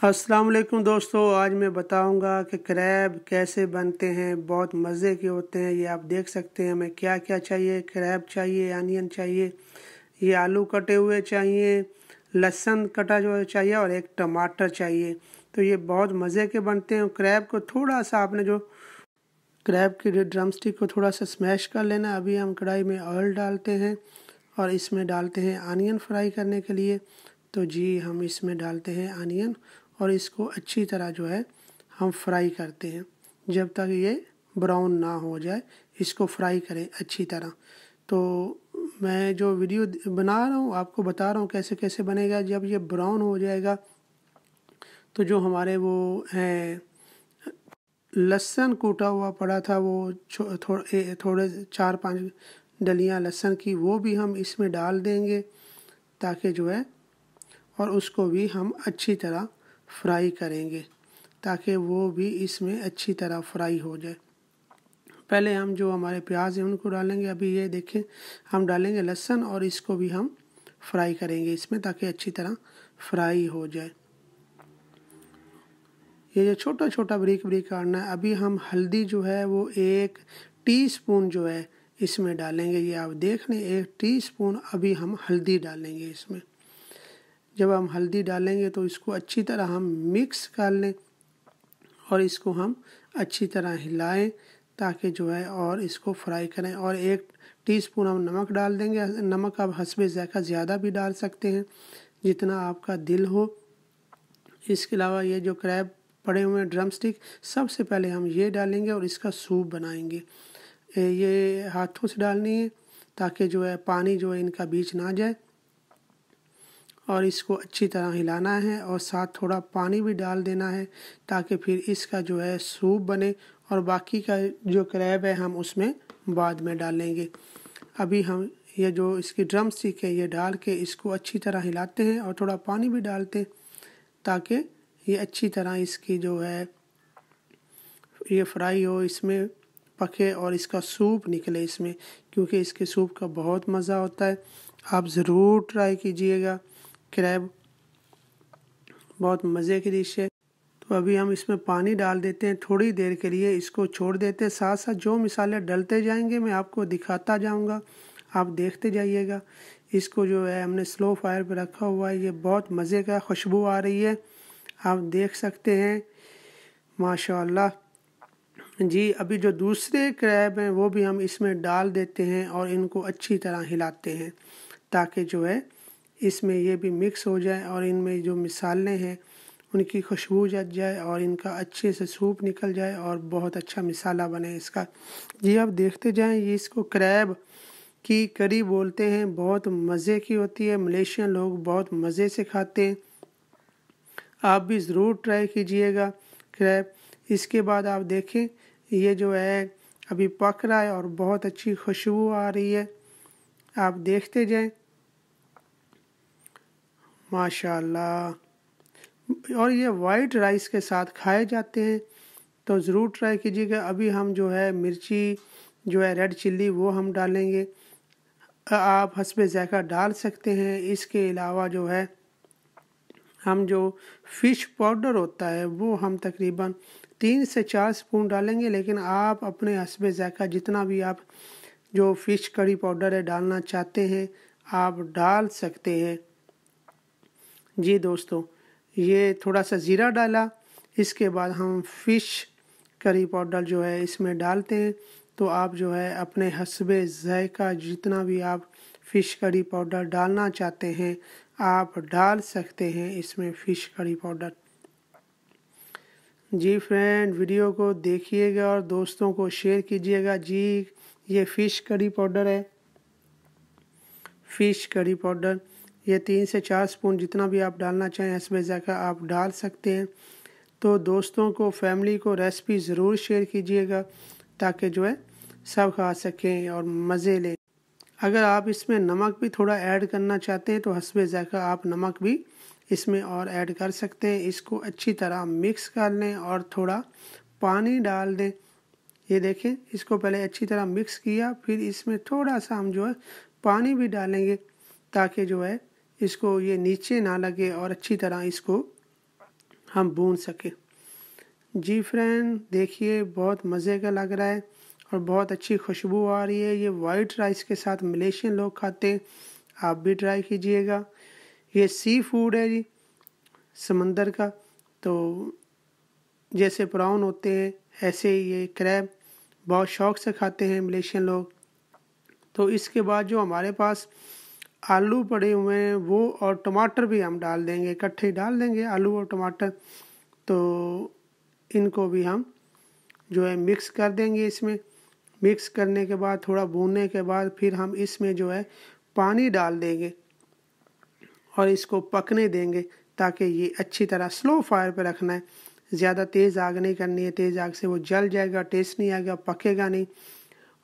अस्सलाम वालेकुम दोस्तों। आज मैं बताऊँगा कि क्रैब कैसे बनते हैं, बहुत मज़े के होते हैं। ये आप देख सकते हैं, हमें क्या क्या चाहिए? क्रैब चाहिए, अनियन चाहिए, ये आलू कटे हुए चाहिए, लहसुन कटा जो चाहिए और एक टमाटर चाहिए। तो ये बहुत मज़े के बनते हैं। क्रैब को थोड़ा सा आपने जो क्रैब के ड्रम स्टिक को थोड़ा सा स्मैश कर लेना अभी हम कढ़ाई में ऑयल डालते हैं और इसमें डालते हैं आनियन फ्राई करने के लिए। तो जी, हम इसमें डालते हैं आनियन और इसको अच्छी तरह जो है हम फ्राई करते हैं। जब तक ये ब्राउन ना हो जाए, इसको फ्राई करें अच्छी तरह। तो मैं जो वीडियो बना रहा हूँ, आपको बता रहा हूँ कैसे कैसे बनेगा। जब ये ब्राउन हो जाएगा तो जो हमारे वो हैं, लहसन कूटा हुआ पड़ा था, वो थोड़े थोड़े चार पाँच डलियाँ लहसन की, वो भी हम इसमें डाल देंगे ताकि जो है, और उसको भी हम अच्छी तरह फ्राई करेंगे ताकि वो भी इसमें अच्छी तरह फ्राई हो जाए। पहले हम जो हमारे प्याज हैं, उनको डालेंगे। अभी ये देखें, हम डालेंगे लहसुन और इसको भी हम फ्राई करेंगे इसमें ताकि अच्छी तरह फ्राई हो जाए। ये जो छोटा छोटा ब्रिक ब्रिक काटना है, अभी हम हल्दी जो है, वो एक टीस्पून जो है, इसमें डालेंगे। ये आप देख लें, एक टीस्पून अभी हम हल्दी डालेंगे इसमें। जब हम हल्दी डालेंगे तो इसको अच्छी तरह हम मिक्स कर लें और इसको हम अच्छी तरह हिलाएँ ताकि जो है और इसको फ्राई करें और एक टीस्पून हम नमक डाल देंगे। नमक आप हसबे ज़ायका ज़्यादा भी डाल सकते हैं, जितना आपका दिल हो। इसके अलावा ये जो क्रैब पड़े हुए हैं ड्रम स्टिक सबसे पहले हम ये डालेंगे और इसका सूप बनाएँगे। ये हाथों से डालनी है ताकि जो है पानी जो है इनका बीच ना जाए। और इसको अच्छी तरह हिलाना है और साथ थोड़ा पानी भी डाल देना है ताकि फिर इसका जो है सूप बने और बाकी का जो क्रैब है हम उसमें बाद में डालेंगे अभी हम ये जो इसकी ड्रम स्टिक है ये डाल के इसको अच्छी तरह हिलाते हैं और थोड़ा पानी भी डालते हैं ताकि ये अच्छी तरह इसकी जो है ये फ्राई हो, इसमें पके और इसका सूप निकले इसमें, क्योंकि इसके सूप का बहुत मज़ा होता है। आप ज़रूर ट्राई कीजिएगा। क्रैब बहुत मज़े की डिश है। तो अभी हम इसमें पानी डाल देते हैं थोड़ी देर के लिए। इसको छोड़ देते हैं। साथ साथ जो मिसाले डलते जाएँगे मैं आपको दिखाता जाऊँगा। आप देखते जाइएगा। इसको जो है हमने स्लो फायर पर रखा हुआ है। ये बहुत मज़े का खुशबू आ रही है। आप देख सकते हैं। माशाल्लाह। जी, अभी जो दूसरे क्रैब हैं वो भी हम इसमें डाल देते हैं और इनको अच्छी तरह हिलाते हैं। ताकि जो है इसमें ये भी मिक्स हो जाए और इनमें जो मिसालें हैं, उनकी खुशबू जग जाए और इनका अच्छे से सूप निकल जाए और बहुत अच्छा मिसाला बने इसका। जी, आप देखते जाएँ, ये इसको क्रैब की करी बोलते हैं। बहुत मज़े की होती है। मलेशियन लोग बहुत मज़े से खाते हैं। आप भी ज़रूर ट्राई कीजिएगा क्रैब इसके बाद आप देखें, ये जो है, अभी पक रहा है और बहुत अच्छी खुशबू आ रही है। आप देखते जाएँ माशाल्लाह। और ये वाइट राइस के साथ खाए जाते हैं। तो ज़रूर ट्राई कीजिएगा। अभी हम जो है मिर्ची, जो है रेड चिल्ली वो हम डालेंगे। आप हसब ज़ायका डाल सकते हैं। इसके अलावा जो है, हम जो फ़िश पाउडर होता है, वो हम तकरीबन तीन से चार स्पून डालेंगे। लेकिन आप अपने हसब ज़ायका जितना भी आप जो फ़िश कड़ी पाउडर है डालना चाहते हैं, आप डाल सकते हैं। जी दोस्तों, ये थोड़ा सा ज़ीरा डाला, इसके बाद हम फ़िश, करी पाउडर जो है इसमें डालते हैं। तो आप जो है अपने हसब ज़ायका जितना भी आप फ़िश करी पाउडर डालना चाहते हैं, आप डाल सकते हैं इसमें फ़िश करी पाउडर। जी फ्रेंड, वीडियो को देखिएगा और दोस्तों को शेयर कीजिएगा। जी, ये फ़िश करी पाउडर है। Fish curry powder. ये तीन से चार स्पून जितना भी आप डालना चाहें, इसमें जाकर आप डाल सकते हैं। तो दोस्तों को फैमिली को रेसिपी ज़रूर शेयर कीजिएगा, ताकि जो है, सब खा सकें और मज़े लें। अगर आप इसमें नमक भी थोड़ा ऐड करना चाहते हैं तो हसब ज़ायका आप नमक भी इसमें और ऐड कर सकते हैं। इसको अच्छी तरह मिक्स कर लें और थोड़ा पानी डाल दें। ये देखें, इसको पहले अच्छी तरह मिक्स किया, फिर इसमें थोड़ा सा हम जो है, पानी भी डालेंगे, ताकि जो है इसको ये नीचे ना लगे और अच्छी तरह इसको हम भून सकें। जी फ्रेंड, देखिए, बहुत मज़े का लग रहा है और बहुत अच्छी खुशबू आ रही है। ये वाइट राइस के साथ मलेशियन लोग खाते हैं। आप भी ट्राई कीजिएगा। ये सी फ़ूड है जी, समंदर का। तो जैसे प्राउन होते हैं, ऐसे ये क्रैब बहुत शौक से खाते हैं मलेशियन लोग। तो इसके बाद जो हमारे पास आलू पड़े हुए हैं, वो और टमाटर भी हम डाल देंगे, इकट्ठे डाल देंगे आलू और टमाटर। तो इनको भी हम जो है मिक्स कर देंगे इसमें। मिक्स करने के बाद, थोड़ा भूनने के बाद फिर हम इसमें जो है पानी डाल देंगे और इसको पकने देंगे ताकि ये अच्छी तरह स्लो फायर पे रखना है। ज़्यादा तेज़ आग नहीं करनी है, तेज़ आग से वो जल जाएगा टेस्ट नहीं आएगा, पकेगा नहीं।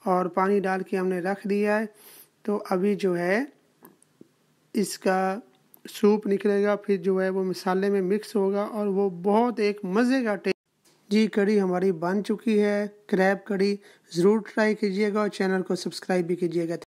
और पानी डाल के हमने रख दिया है। तो अभी जो है इसका सूप निकलेगा, फिर जो है वो मसाले में मिक्स होगा और वो बहुत एक मज़े का टेस्ट। जी कड़ी हमारी बन चुकी है। क्रैब कड़ी ज़रूर ट्राई कीजिएगा और चैनल को सब्सक्राइब भी कीजिएगा।